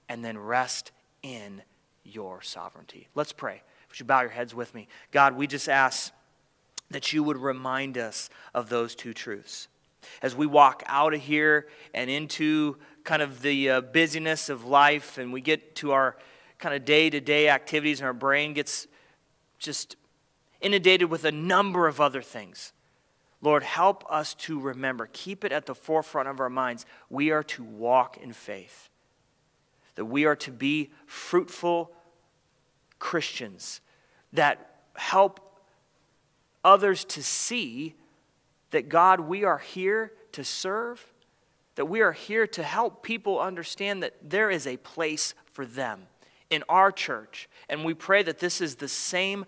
and then rest in your sovereignty. Let's pray. Would you bow your heads with me? God, we just ask that you would remind us of those two truths. As we walk out of here and into kind of the uh, busyness of life and we get to our kind of day to day activities and our brain gets just inundated with a number of other things. Lord, help us to remember, keep it at the forefront of our minds. We are to walk in faith, that we are to be fruitful Christians, that help others to see that God, we are here to serve, that we are here to help people understand that there is a place for them in our church. And we pray that this is the same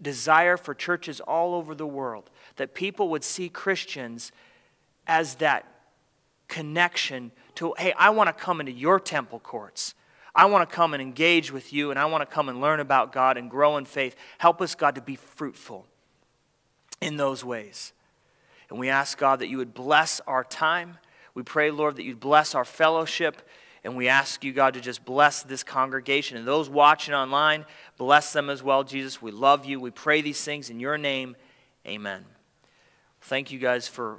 desire for churches all over the world, that people would see Christians as that connection to, hey, I want to come into your temple courts. I want to come and engage with you, and I want to come and learn about God and grow in faith. Help us, God, to be fruitful in those ways. And we ask, God, that you would bless our time. We pray, Lord, that you'd bless our fellowship. And we ask you, God, to just bless this congregation. And those watching online, bless them as well, Jesus. We love you. We pray these things in your name. Amen. Thank you guys for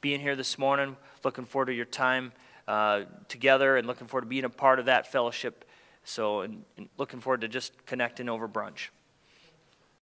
being here this morning. Looking forward to your time uh, together and looking forward to being a part of that fellowship. So, and, and looking forward to just connecting over brunch.